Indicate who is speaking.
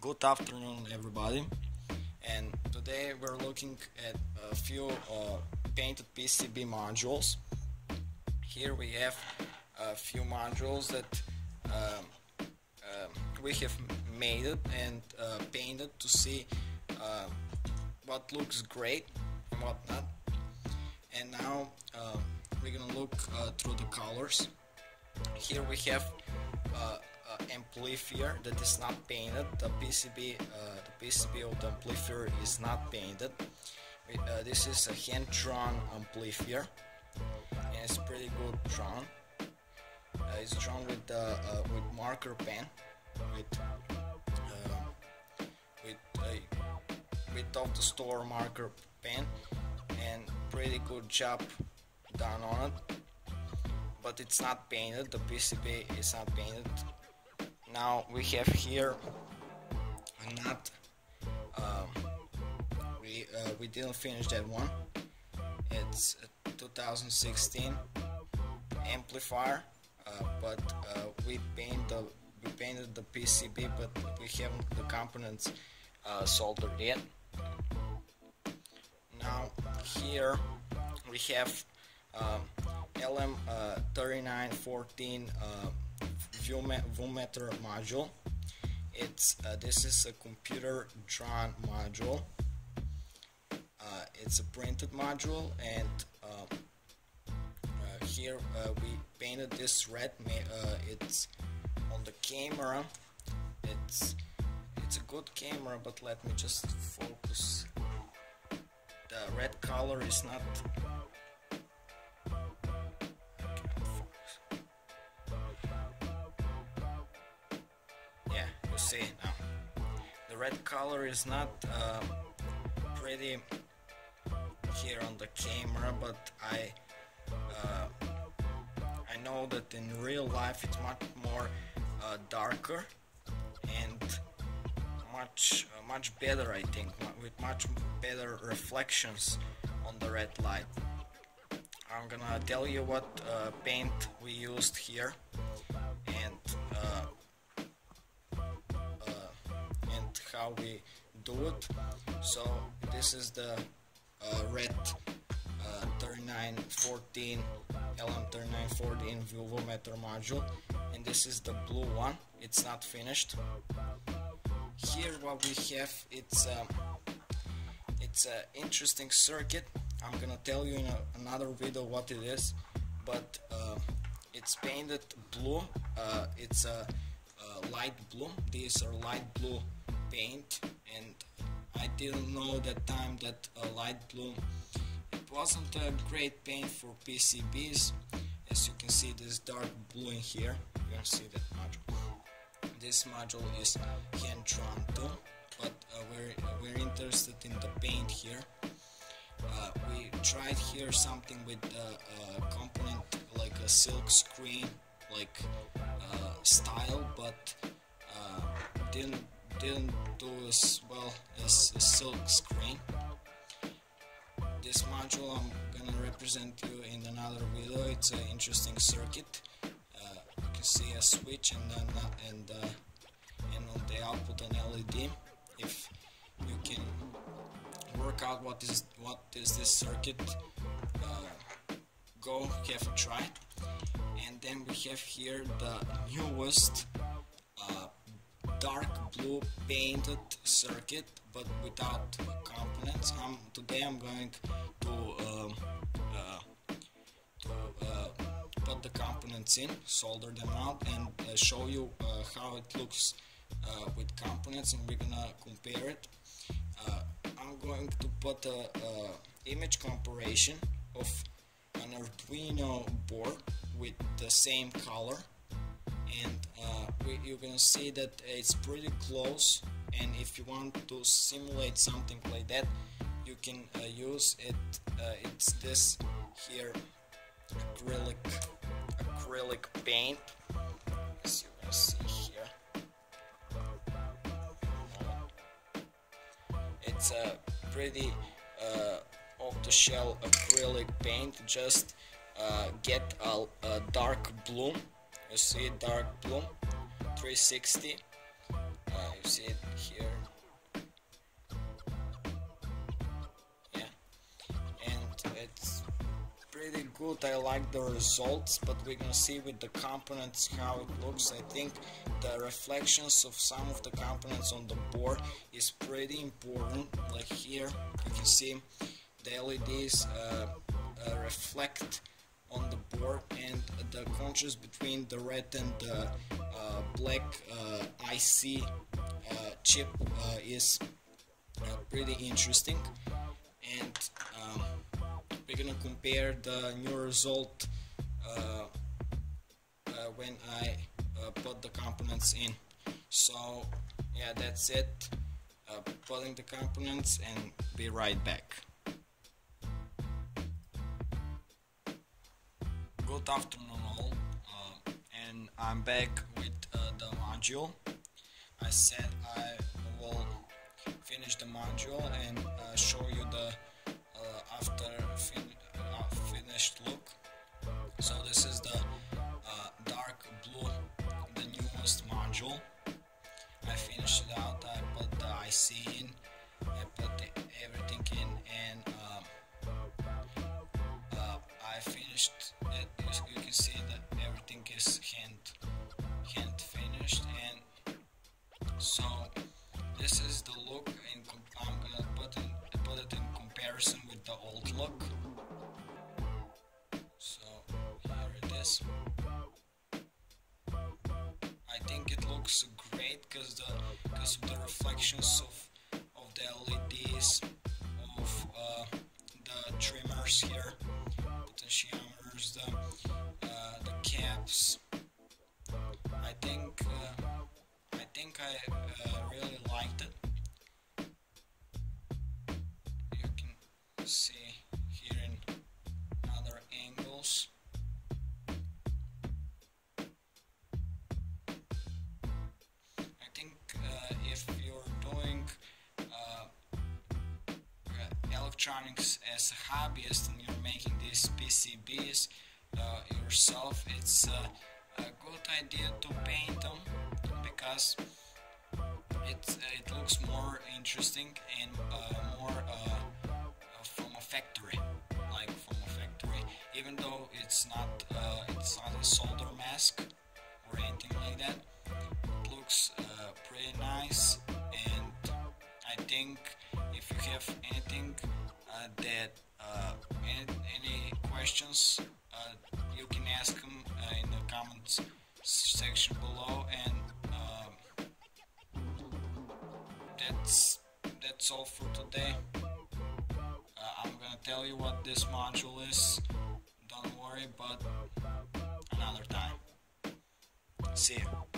Speaker 1: Good afternoon, everybody. And today we're looking at a few uh, painted PCB modules. Here we have a few modules that um, uh, we have made it and uh, painted to see uh, what looks great and what not. And now uh, we're gonna look uh, through the colors. Here we have uh, uh, amplifier that is not painted. The PCB, uh, the PCB of the amplifier is not painted. Uh, this is a hand-drawn amplifier, and it's pretty good drawn. Uh, it's drawn with uh, with marker pen, with with a with off the store marker pen, and pretty good job done on it but it's not painted the PCB is not painted now we have here a nut um, we uh, we didn't finish that one. It's 2016 amplifier uh, but uh, we paint the we painted the PCB but we haven't the components uh, soldered yet. Now here we have um, LM3914 Vumeter module. It's uh, this is a computer drawn module. Uh, it's a printed module, and um, uh, here uh, we painted this red. Uh, it's on the camera. It's it's a good camera, but let me just focus. The red color is not red color is not uh, pretty here on the camera but I uh, I know that in real life it's much more uh, darker and much uh, much better I think with much better reflections on the red light. I'm gonna tell you what uh, paint we used here how we do it. So this is the uh, red uh, 3914 LM3914 Vumeter module. And this is the blue one. It's not finished. Here what we have it's um, it's an interesting circuit. I'm gonna tell you in a, another video what it is. But uh, it's painted blue. Uh, it's a, a light blue. These are light blue paint and I didn't know that time that light blue it wasn't a great paint for PCBs as you can see this dark blue in here you can see that module this module is hand drawn too but uh, we're, uh, we're interested in the paint here. Uh, we tried here something with a component like a silk screen like uh, style but uh, didn't didn't do as well as a silk screen. This module I'm gonna represent you in another video. It's an interesting circuit. Uh, you can see a switch and then uh, and uh, and on the output an LED. If you can work out what is what is this circuit, uh, go have a try. And then we have here the newest dark blue painted circuit but without components. Um, today I'm going to, um, uh, to uh, put the components in, solder them out and uh, show you uh, how it looks uh, with components and we're gonna compare it. Uh, I'm going to put a, a image comparison of an Arduino board with the same color and uh, you can see that it's pretty close. And if you want to simulate something like that you can uh, use it uh, it's this here acrylic acrylic paint. As you can see here. It's a pretty uh, off-the-shelf acrylic paint. Just uh, get a, a dark blue you see dark bloom 360 uh, you see it here. Yeah. And it's pretty good. I like the results but we're gonna see with the components how it looks. I think the reflections of some of the components on the board is pretty important. Like here you can see the LEDs uh, uh, reflect on the board and the contrast between the red and the uh, black uh, IC uh, chip uh, is pretty interesting. And um, we're gonna compare the new result when I put the components in. So yeah that's it. Putting the components and be right back afternoon all. Uh, and I'm back with uh, the module. I said I will finish the module and uh, show you the uh, after fin uh, finished look. So this is the uh, dark blue the newest module. I finished it out I put the IC in can see that everything is hand hand finished and so this is the look and I'm gonna put, in, put it in comparison with the old look. So here it is. I think it looks great because the because of the reflections of of the LEDs of uh, the trimmers here potentiometers the I think uh, I think I uh, really liked it. You can see here in other angles. I think uh, if electronics as a hobbyist and you're making these PCBs uh, yourself, it's uh, a good idea to paint them because it, it looks more interesting and uh, more uh, uh, from a factory like from a factory even though it's not uh, it's not a solder mask or anything like that. It looks uh, pretty nice and I think if you have anything uh, that any, any questions you can ask them in the comments section below and um, that's that's all for today. Uh, I'm gonna tell you what this module is. Don't worry but another time. See you